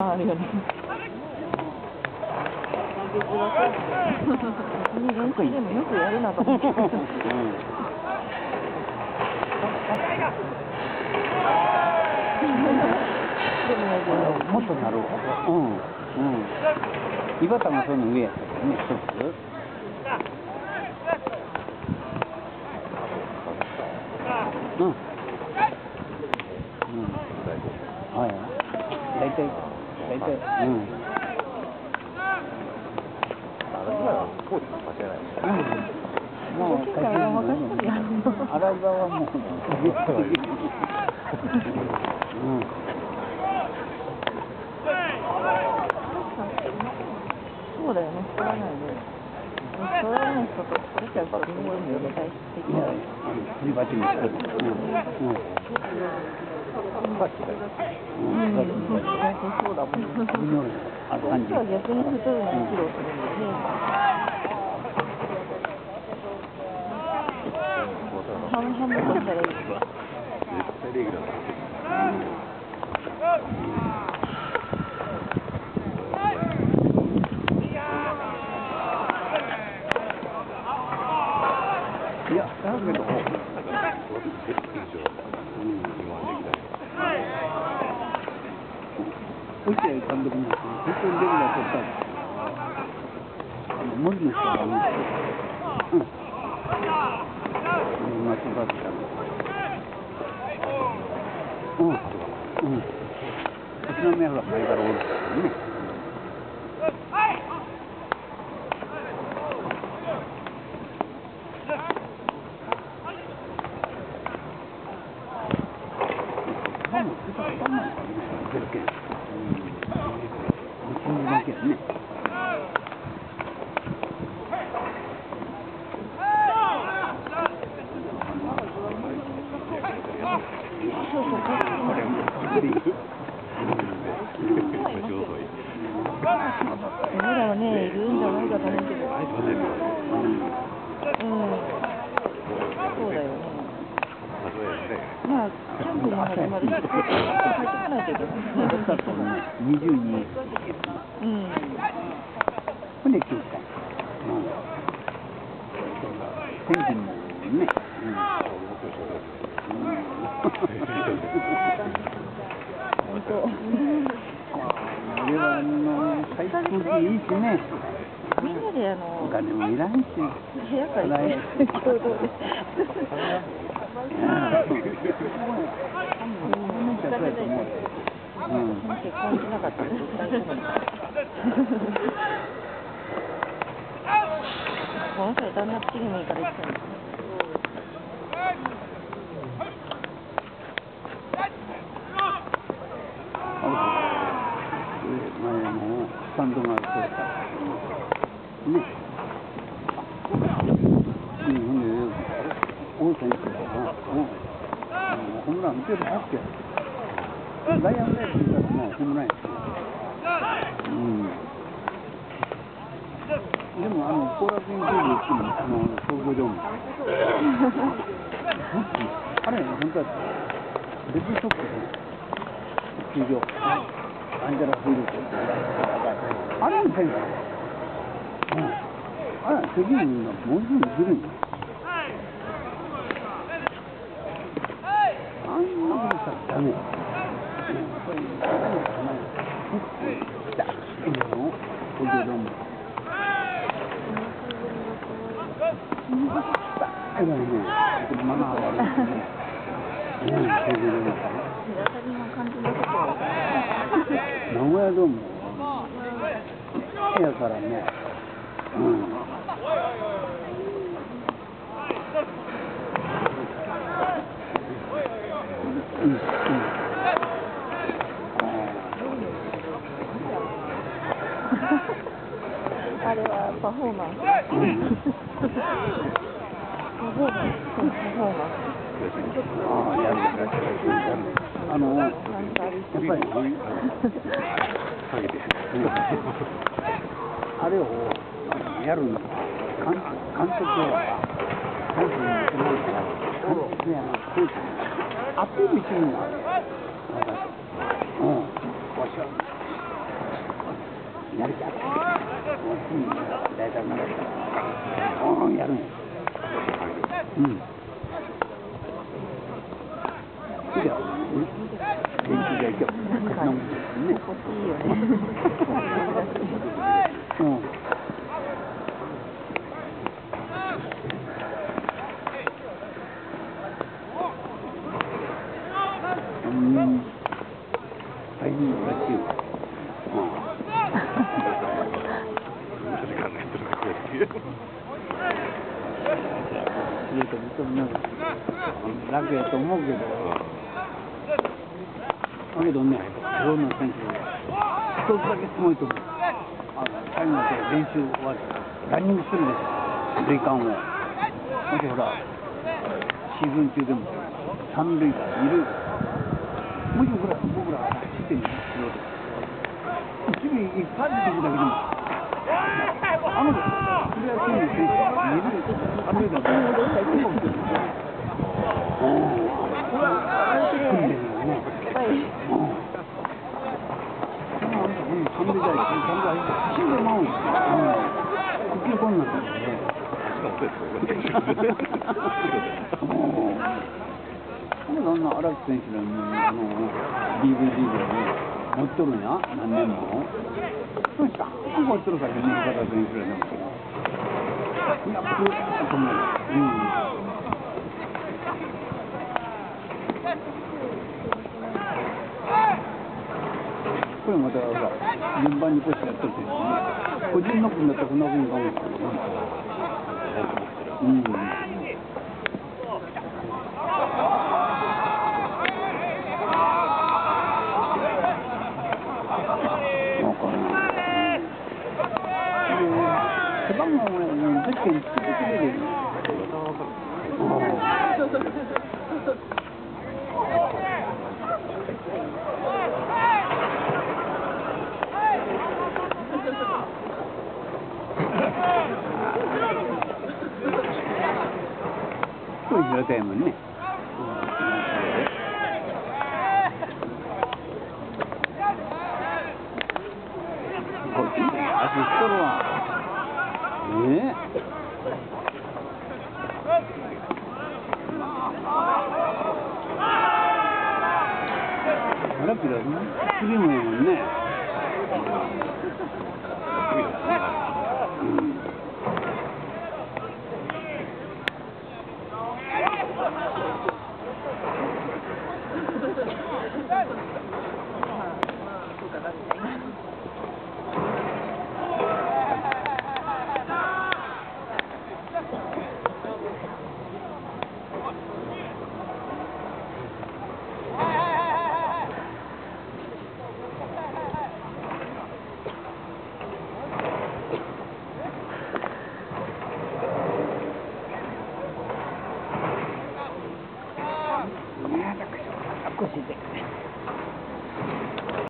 ある。よね。投げづらそう。別に練習でもよくやるなと思って。でももっとなるうん。うん。岩田もその上やったけどね一つうん。うん。はい大体うん。もう大きいから任せてよ洗い場はもうそうだよね、取らないで。取らない人と、これじゃやっぱりすごいよね、大的いやな。すり鉢にしてうんうんうん、そうだもんね。首のあるこっ感じちは逆に太いのに披露するんだ。いいですよ。いやだけど落合監督も本当にレギュラー取ったん。ですあの森の人がいるん。ですようん。松葉さん。うん。うん。宇都宮ほら前からおるからねまあまあそれからまあ出るけんうん信じだけやねこれもいい僕らはね、いるん。じゃないかと思うけど。うん。そうだよね。まあ、キャンプも始まるし、帰ってこないといけないね。だったとね22うん。ほん。で9日うん。天気もねうん。本当。これはあの最高にいいしね。みんなであおの、金もいらんし。部屋借りて、共同で。うん結婚しなかったらてたんです前もスタンドがあるとさねうんほんで王選手がなうんホームラン打てるはずやダイヤモンドって言ったらもうホーランやうん。でもあの後楽園球場行ってもあの東京ドームあれ本当はレッドソックスの球場アンジェラ・フィールドあれみたい。なうんあれ責任がものすごい。ずるい。あんなことしたらダメうんこれダメだなだ今の東京ドームだからねマナー悪いねうん東京ドームから平田にも感じなさそう名古屋ドーム。やからね、うん、うん、うん、あれはパフォーマンス。パフォーマンス。パフォーマンああ、の、やっ。ぱり、あれをやるの、監監督は、監督にするから、監督やコーチにアピールしてるのあれ。うん、わしは慣れちゃった。もうすぐ大体慣れたら、おーやるんや。うん。いいよ。元気がいいよ。飲むね。心地いいよ。ね。うん。な楽やと思うけど、だけどね、プロの選手、一つだけすごいと思う。あの最後まで練習終わって、ランニングするでしょ、塁間を。だってほら、シーズン中でも、三塁から二塁、もし僕ら、僕ら走ってみるよ。一塁一発で行くだけでも、あの、プロ野球の選手は二塁、三塁から、どうしたらいいのって。うん。組ん。でるよね。はい。うん。三塁台、三塁台、死ん。でまうん。ですよ。うん。呼吸困難なん。な荒木選手のあの DVD で持っとるん。や、何年も。そうしたん。持っとるからね、中田選手らでも。これだと思う。ん。これまた、順番にこうしてやってるけどね。個人の分だったらこんな分かもしれない。うん。わかんない。で背番号もね、確かにつけてくれるよね。そういう状態やもんね。っちに足しとるわ。ね。あらピラスリムやもんね。